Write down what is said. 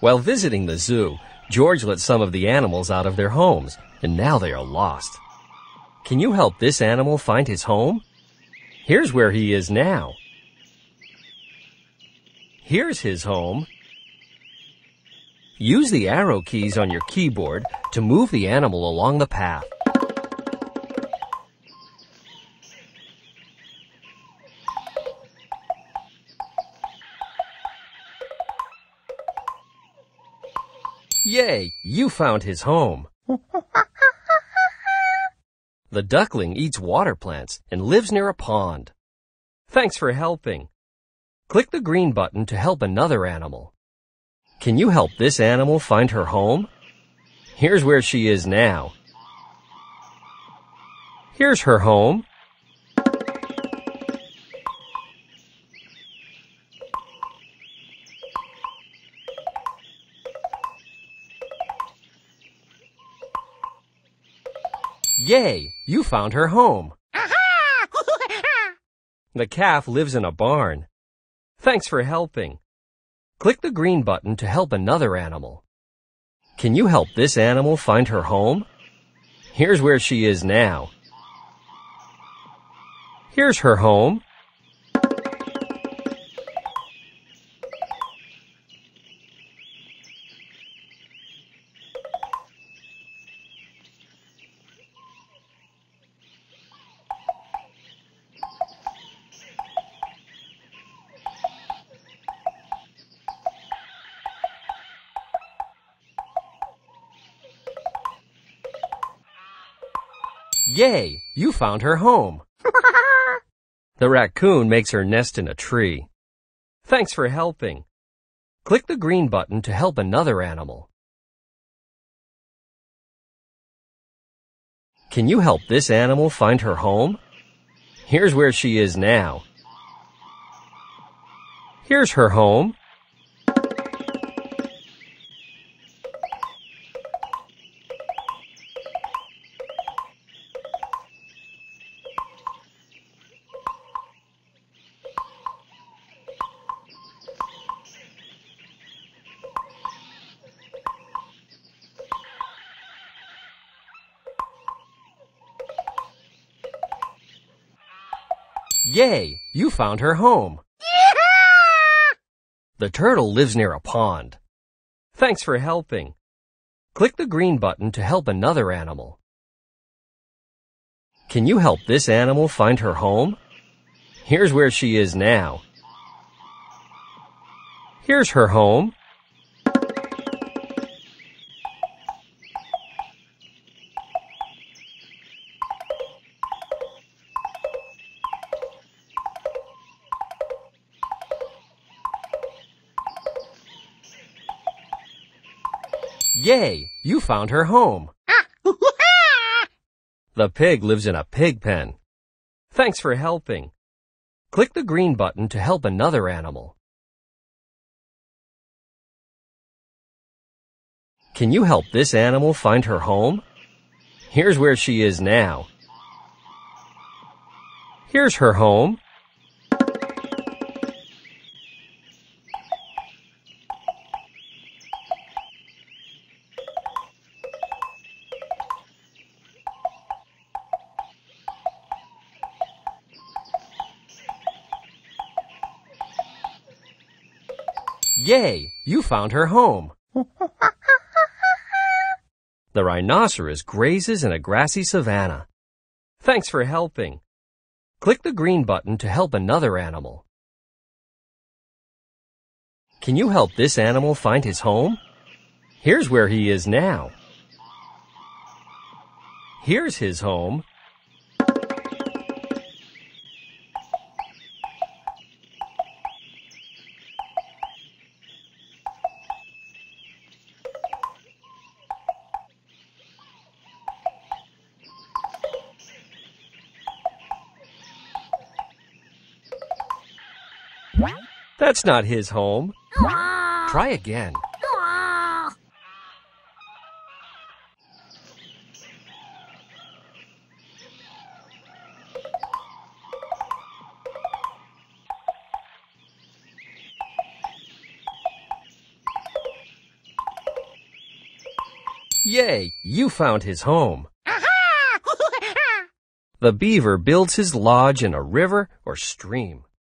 While visiting the zoo, George let some of the animals out of their homes, and now they are lost. Can you help this animal find his home? Here's where he is now. Here's his home. Use the arrow keys on your keyboard to move the animal along the path. Yay! You found his home. the duckling eats water plants and lives near a pond. Thanks for helping. Click the green button to help another animal. Can you help this animal find her home? Here's where she is now. Here's her home. Yay! You found her home. the calf lives in a barn. Thanks for helping. Click the green button to help another animal. Can you help this animal find her home? Here's where she is now. Here's her home. Yay! You found her home. the raccoon makes her nest in a tree. Thanks for helping. Click the green button to help another animal. Can you help this animal find her home? Here's where she is now. Here's her home. Yay! You found her home. the turtle lives near a pond. Thanks for helping. Click the green button to help another animal. Can you help this animal find her home? Here's where she is now. Here's her home. Yay! You found her home. the pig lives in a pig pen. Thanks for helping. Click the green button to help another animal. Can you help this animal find her home? Here's where she is now. Here's her home. Yay! You found her home. the rhinoceros grazes in a grassy savanna. Thanks for helping. Click the green button to help another animal. Can you help this animal find his home? Here's where he is now. Here's his home. That's not his home. Try again. Yay, you found his home. The beaver builds his lodge in a river or stream.